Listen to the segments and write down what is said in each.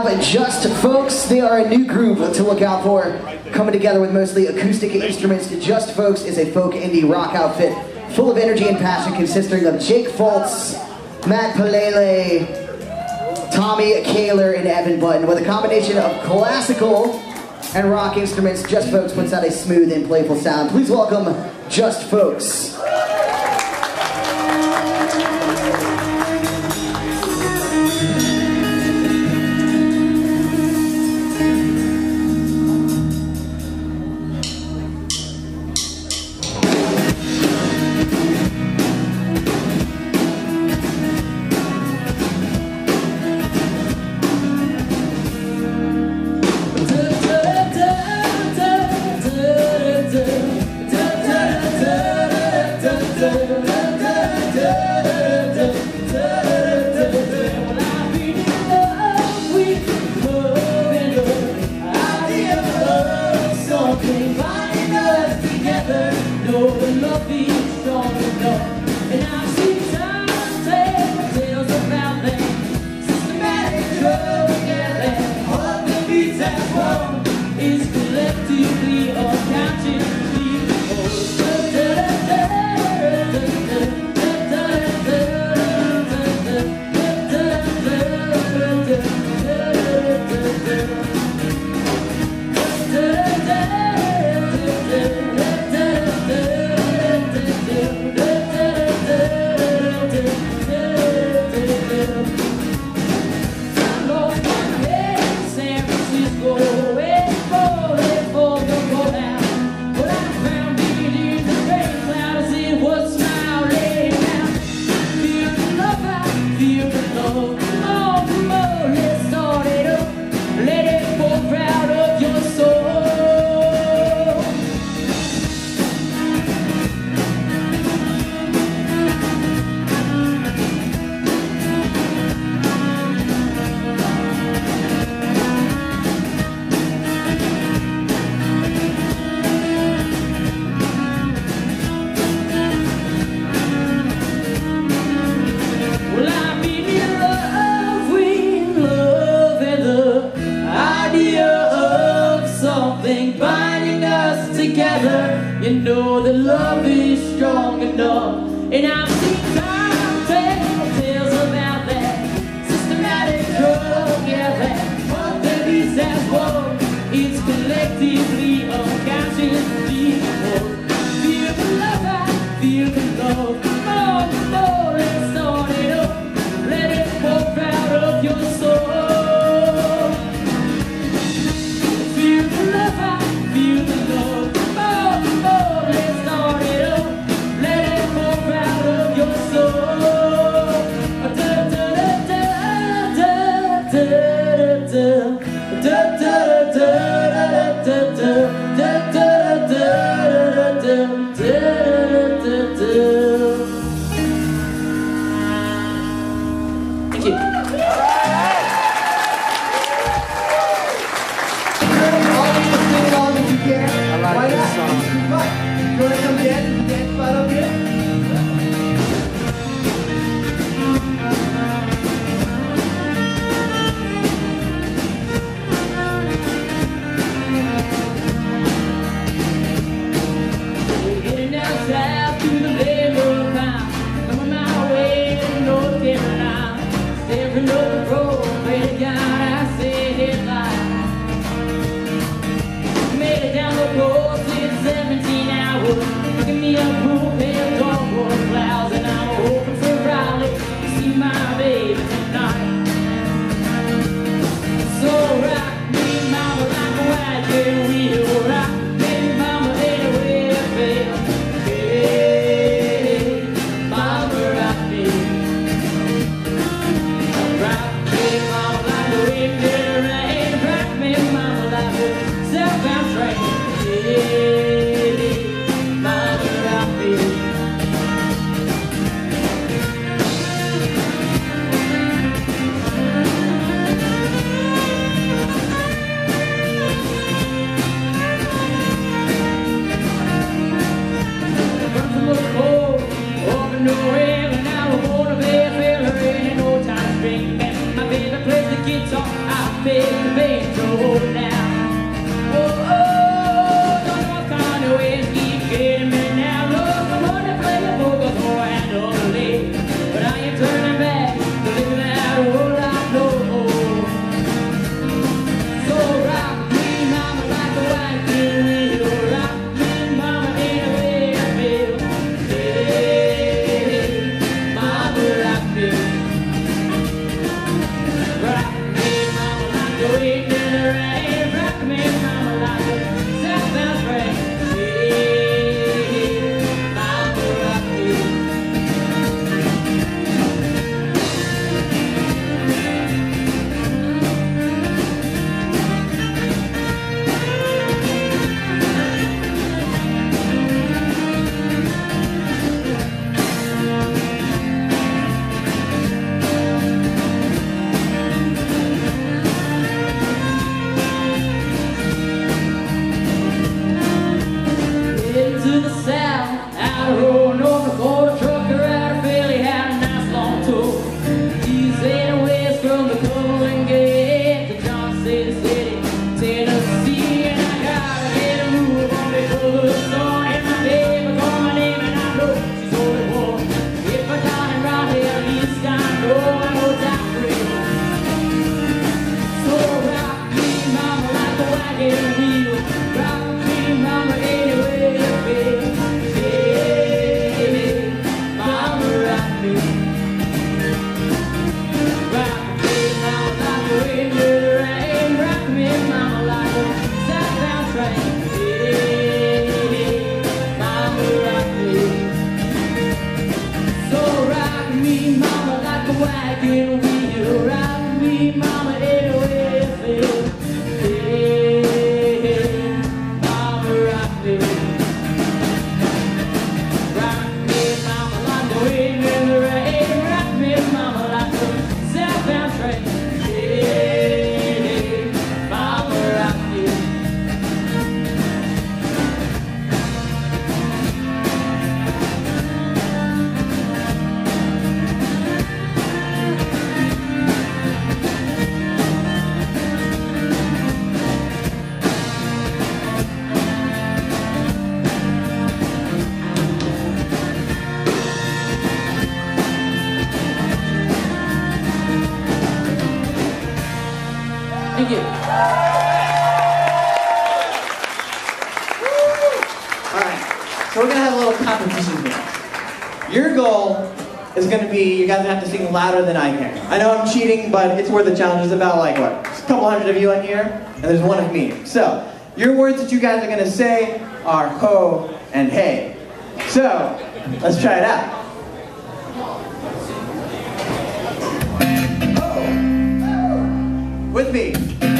Just Folks, they are a new group to look out for. Coming together with mostly acoustic instruments, Just Folks is a folk indie rock outfit full of energy and passion consisting of Jake Fultz, Matt Palele, Tommy Kaler, and Evan Button. With a combination of classical and rock instruments, Just Folks puts out a smooth and playful sound. Please welcome Just Folks. Your soul. Louder than I can. I know I'm cheating, but it's worth the challenge. There's about like, what, a couple hundred of you in here, and there's one of me. So, your words that you guys are gonna say are ho and hey. So, let's try it out. With me.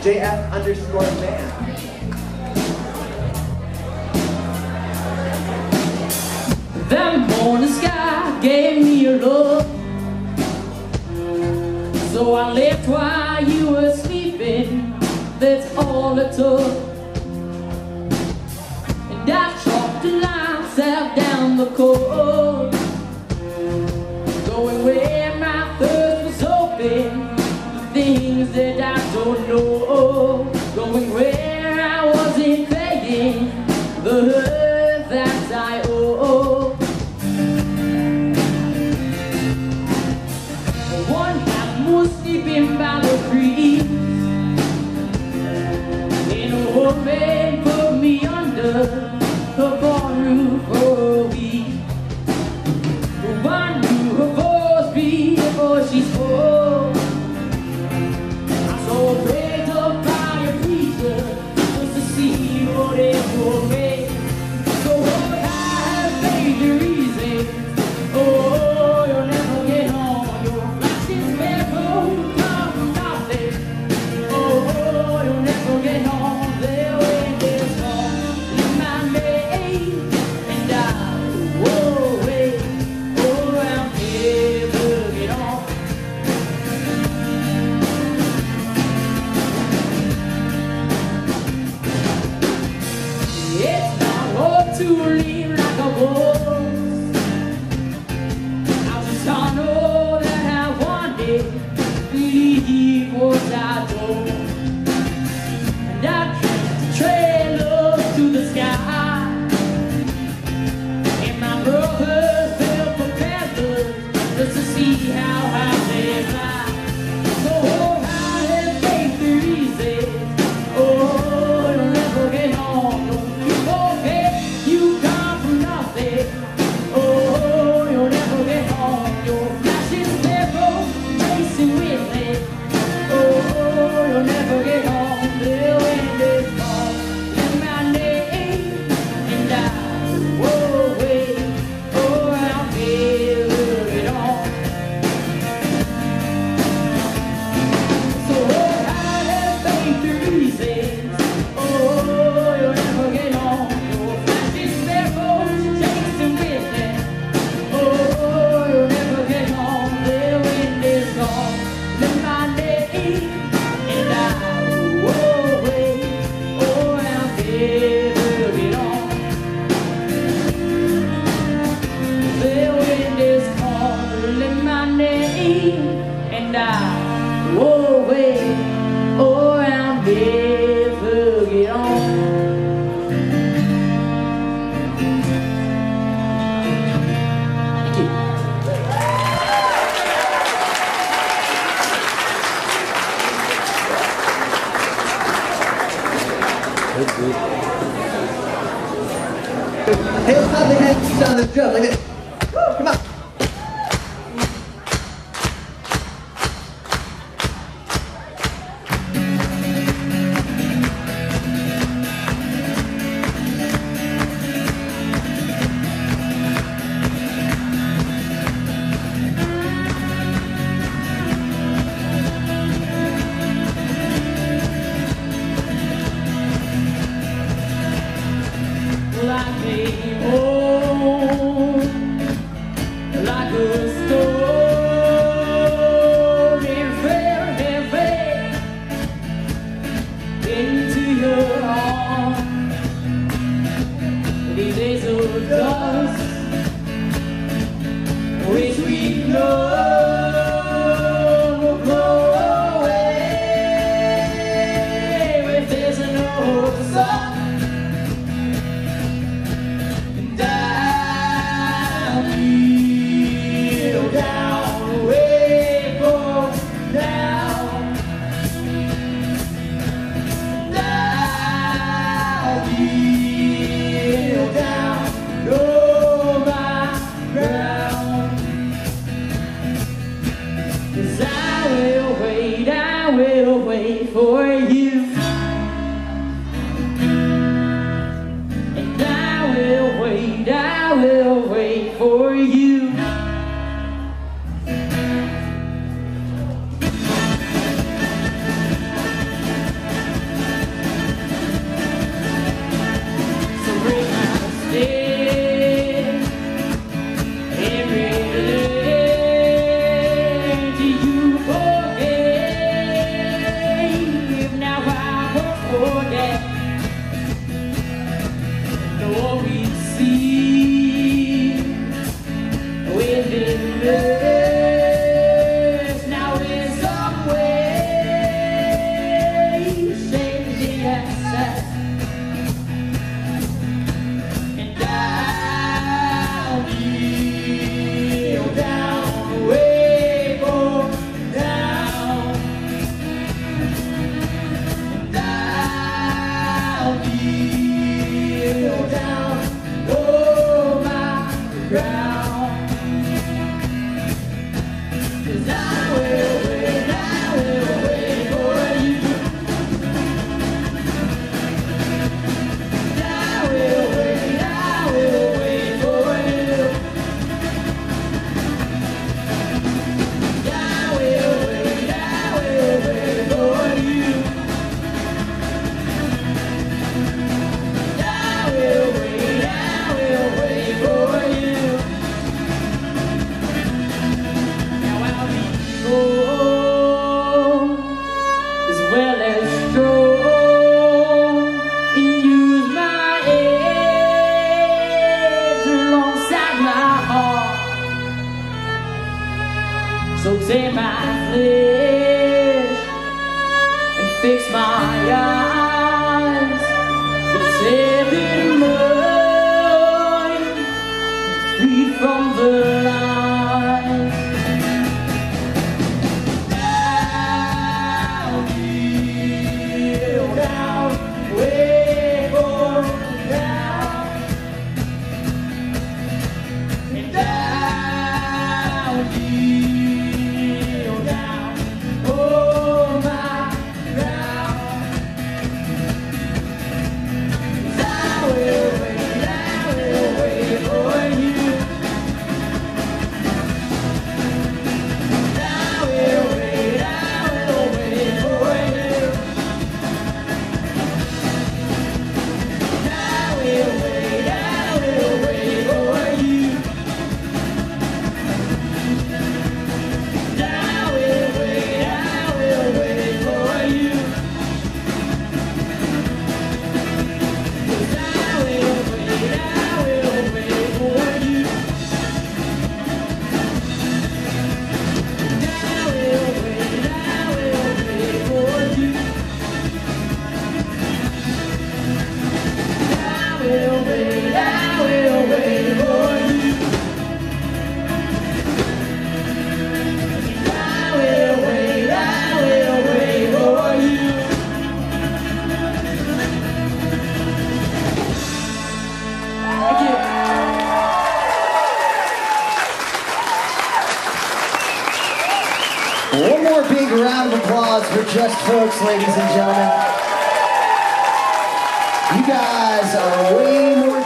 JF underscore Here's how they hang down the drum like this.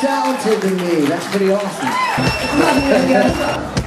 Talented than me. That's pretty awesome.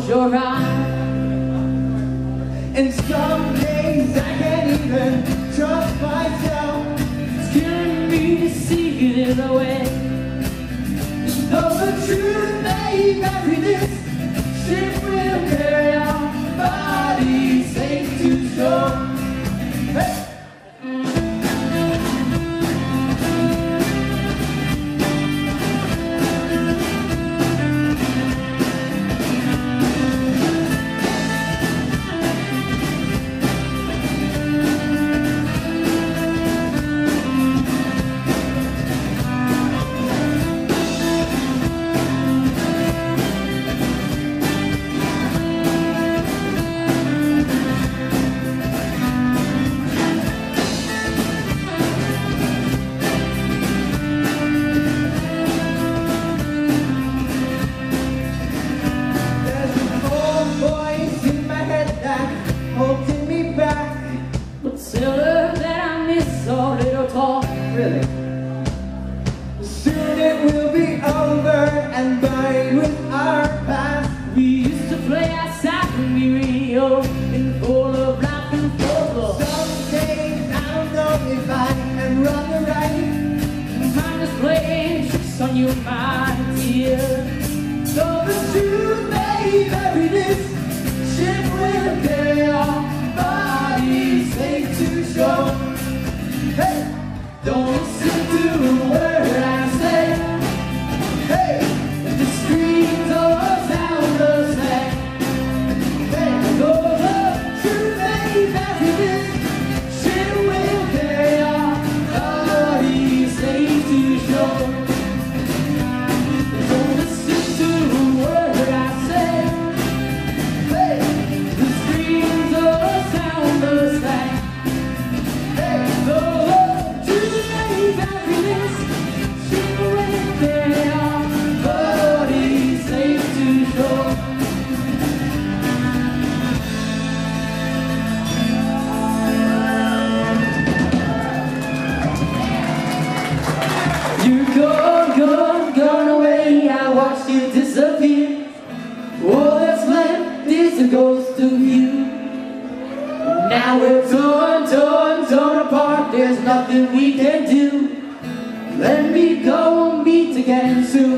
close your eyes. And some days I can't even trust myself. It's killing me to see it in the way. You the truth may vary this again soon.